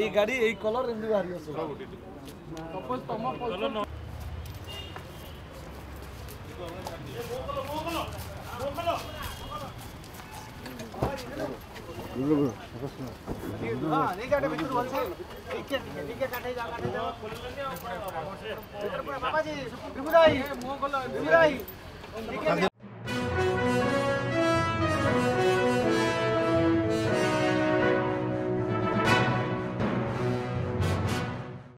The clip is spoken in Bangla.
এই গাড়ি এই কলর এমনি বাহারি আছে। বাবাজি